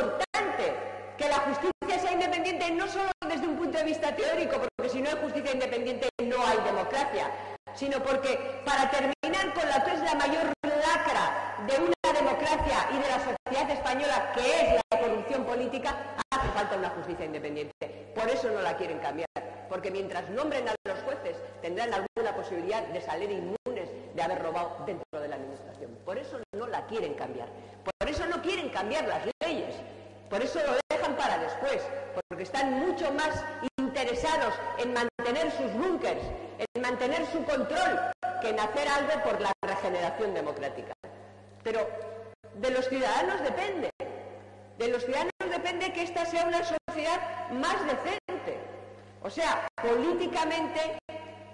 importante que la justicia sea independiente no solo desde un punto de vista teórico, porque si no hay justicia independiente no hay democracia, sino porque para terminar con la que es la mayor lacra de una democracia y de la sociedad española, que es la corrupción política, hace falta una justicia independiente. Por eso no la quieren cambiar, porque mientras nombren a los jueces tendrán alguna posibilidad de salir inmunes de haber robado dentro de la administración. Por eso no la quieren cambiar. Por eso no quieren cambiar las leyes. Por eso lo dejan para después, porque están mucho más interesados en mantener sus búnkers, en mantener su control, que en hacer algo por la regeneración democrática. Pero de los ciudadanos depende. De los ciudadanos depende que esta sea una sociedad más decente, o sea, políticamente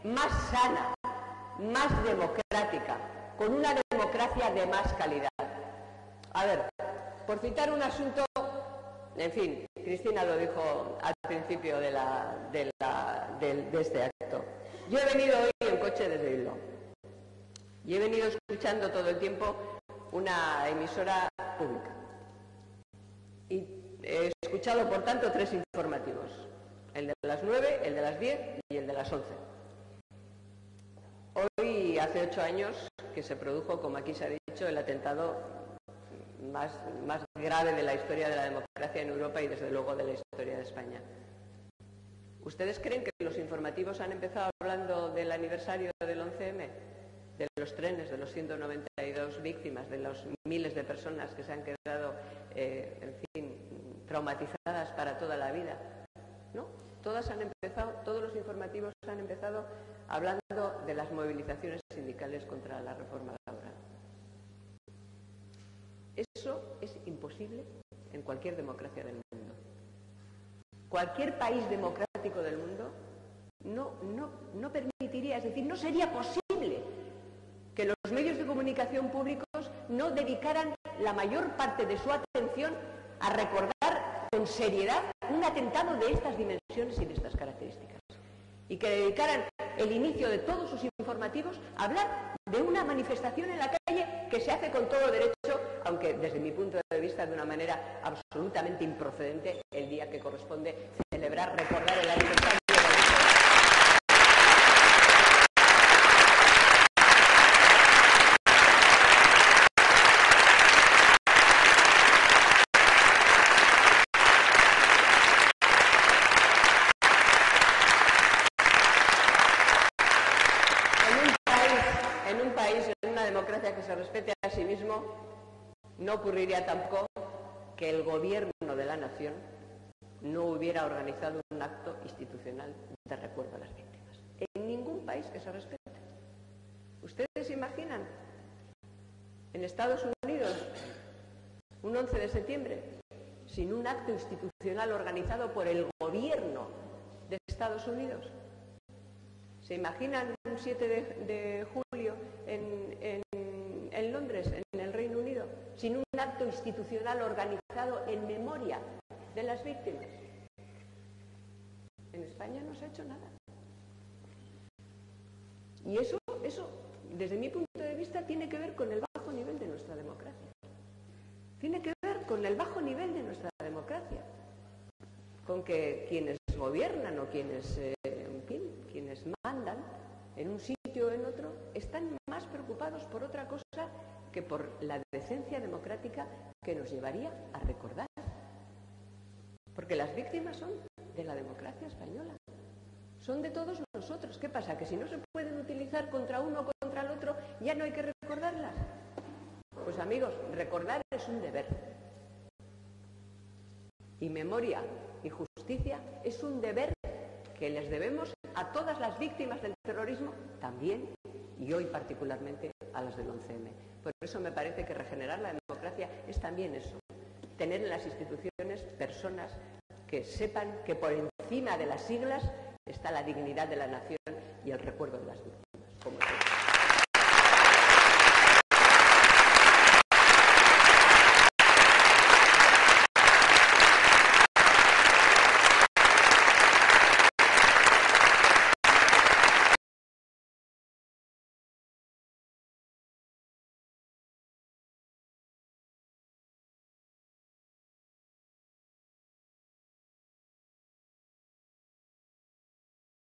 más sana, más democrática, con una democracia de más calidad. A ver, por citar un asunto, en fin, Cristina lo dijo al principio de, este acto. Yo he venido hoy en coche desde Bilbao y he venido escuchando todo el tiempo una emisora pública. Y he escuchado, por tanto, tres informativos. El de las nueve, el de las diez y el de las once. Hoy, hace ocho años, que se produjo, como aquí se ha dicho, el atentado más, más grave de la historia de la democracia en Europa y, desde luego, de la historia de España. ¿Ustedes creen que los informativos han empezado hablando del aniversario del 11M? De los trenes, de los 192 víctimas, de los miles de personas que se han quedado, eh, en fin, traumatizadas para toda la vida. ¿No? Todas han empezado, todos los informativos han empezado hablando de las movilizaciones sindicales contra la reforma Es imposible en cualquier democracia del mundo. Cualquier país democrático del mundo no permitiría, es decir, no sería posible que los medios de comunicación públicos no dedicaran la mayor parte de su atención a recordar con seriedad un atentado de estas dimensiones y de estas características. Y que dedicaran el inicio de todos sus informativos a hablar de una manifestación en la calle que se hace con todo derecho, aunque desde mi punto de vista de una manera absolutamente improcedente el día que corresponde celebrar, recordar el aniversario. que se respete a sí mismo, no ocurriría tampoco que el gobierno de la nación no hubiera organizado un acto institucional de recuerdo a las víctimas. En ningún país que se respete. ¿Ustedes imaginan en Estados Unidos un 11 de septiembre sin un acto institucional organizado por el gobierno de Estados Unidos? ¿Se imaginan un 7 de, julio en Londres, sin un acto institucional organizado en memoria de las víctimas. En España no se ha hecho nada. Y eso, eso, desde mi punto de vista, tiene que ver con el bajo nivel de nuestra democracia. Tiene que ver con el bajo nivel de nuestra democracia. Con que quienes gobiernan o quienes, eh, quienes mandan en un o en otro, están más preocupados por otra cosa que por la decencia democrática que nos llevaría a recordar. Porque las víctimas son de la democracia española. Son de todos nosotros. ¿Qué pasa? ¿Que si no se pueden utilizar contra uno o contra el otro, ya no hay que recordarlas? Pues amigos, recordar es un deber. Y memoria y justicia es un deber que les debemos a todas las víctimas del terrorismo también y hoy particularmente a las del 11M. Por eso me parece que regenerar la democracia es también eso, tener en las instituciones personas que sepan que por encima de las siglas está la dignidad de la nación y el recuerdo de las víctimas.